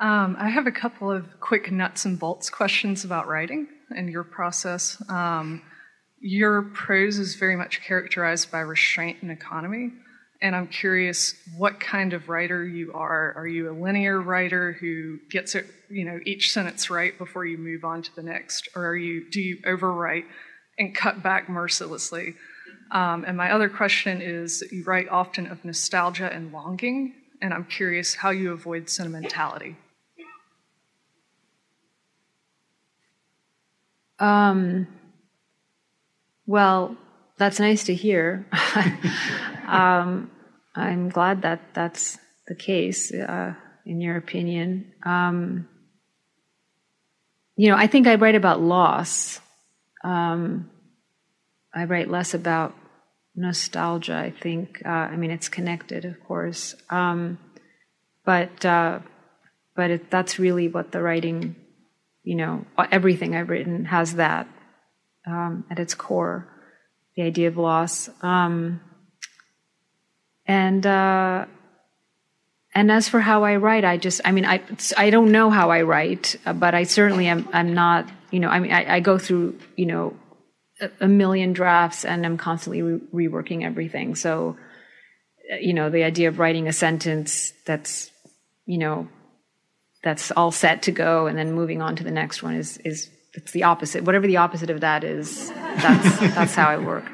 Um, I have a couple of quick nuts and bolts questions about writing and your process. Um, your prose is very much characterized by restraint and economy. And I'm curious what kind of writer you are. Are you a linear writer who gets it, you know, each sentence right before you move on to the next, or are you do you overwrite and cut back mercilessly? Um, and my other question is you write often of nostalgia and longing, and I'm curious how you avoid sentimentality. Um, well, that's nice to hear. um, I'm glad that that's the case, uh, in your opinion. Um, you know, I think I write about loss. Um, I write less about nostalgia. I think. Uh, I mean, it's connected, of course, um, but uh, but it, that's really what the writing. You know, everything I've written has that um, at its core, the idea of loss. Um, and uh, and as for how I write, I just, I mean, I I don't know how I write, but I certainly am. I'm not, you know, I mean, I, I go through, you know, a, a, million drafts, and I'm constantly re- reworking everything. So, you know, the idea of writing a sentence that's, you know, that's all set to go, and then moving on to the next one is is it's the opposite. Whatever the opposite of that is, that's that's how I work.